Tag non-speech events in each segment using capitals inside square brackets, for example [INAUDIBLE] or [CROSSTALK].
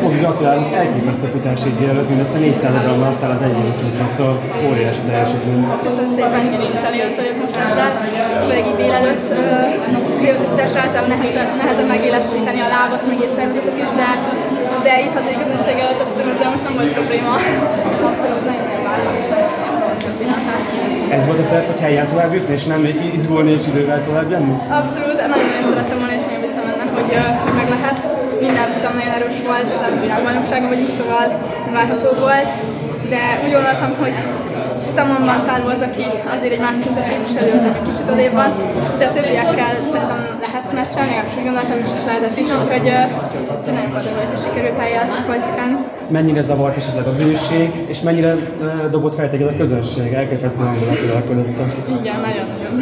Fogi, gratulálunk, elképesztő futásség előtt, mindössze 400 g adtál az egyéni csúcsoktól, óriási teljesítmény. Köszönöm szépen, én is elégedett vagyok most ezzel, főleg így délelőtt. Szélutás általában nehezen, nehezen megélesíteni a lábat, meg észrevezetőt is, de, de itt hazai közönség előtt azt hiszem, hogy most nem volt probléma. Abszolút nagyon jól várom, és nagyon Ez volt a terv, hogy helyen tovább jutni, és nem izgulni és idővel tovább jönni? Abszolút, nagyon-nagyon szerettem volna, és nagyon viszem ennek, hogy, hogy meg lehet. Minden futam nagyon erős volt, a világbajnokságon vagyunk, szóval várható volt. De úgy gondoltam, hogy futamon van Táló az, aki azért egy más szintet képviselő, az egy kicsit odébb van, de a többiekkel szerintem lehet meccselni, legalábbis úgy gondoltam, és is lehetett is, uh, nagyon boldog vagyok, hogy sikerült helyjázni kvalifikálni. Mennyire zavart esetleg a hőség, és mennyire dobott fel téged a közönség? Elképesztő hangulat uralkodott. Igen, nagyon-nagyon.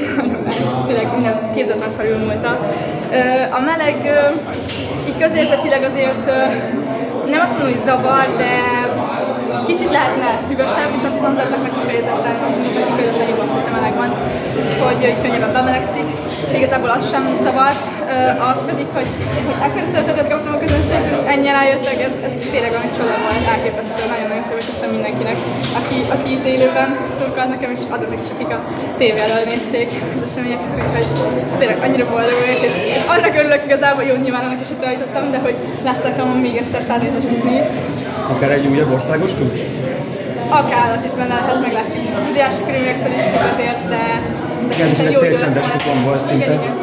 Képzetlen felülmúlta. A meleg így közérzetileg azért nem azt mondom, hogy zavar, de kicsit lehetne hűvösebb, viszont az meg kifejezetten, kifejezetten jobb az, hogy meleg van, úgyhogy hogy könnyebben bemelegszik, és igazából az sem zavart. Az pedig, hogy, hogy ekkor szeretetet kaptam a közönségtől, és ennyien rájöttek, ez, ez tényleg olyan csoda volt, elképesztő, nagyon-nagyon szépen köszönöm mindenkinek, aki, aki itt élőben szurkolt nekem, és azoknak is, akik a tévé elől nézték az eseményeket, úgyhogy tényleg annyira boldog vagyok, és, és annak örülök igazából, jó nyilván annak is, hogy eljutottam, de hogy lesz alkalmam még egyszer száz éves. Akár egy újabb országos csúcs? Akár az is benne lehet, meglátjuk. Az ideási körülményektől is függ azért, de... de igen, ez egy szélcsendes futam volt szinte. Igen, igen.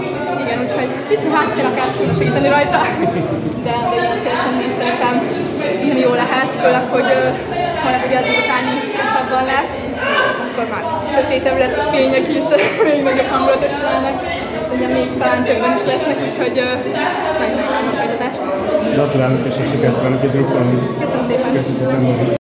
Igen, úgyhogy pici hátszél akár tudna segíteni rajta, de, de ilyen szélcsentés szerintem nem jó lehet, főleg, hogy holnap ugye az utányi etapban lesz, akkor már sötétebb lesz a fények is, [LAUGHS] még nagyobb hangulatot csinálnak, ugye még talán többen is lesznek, úgyhogy nagyon-nagyon a folytatást. Gratulálok és a sikert kívánok, és drukkolunk. Köszönöm szépen! Köszönöm szépen!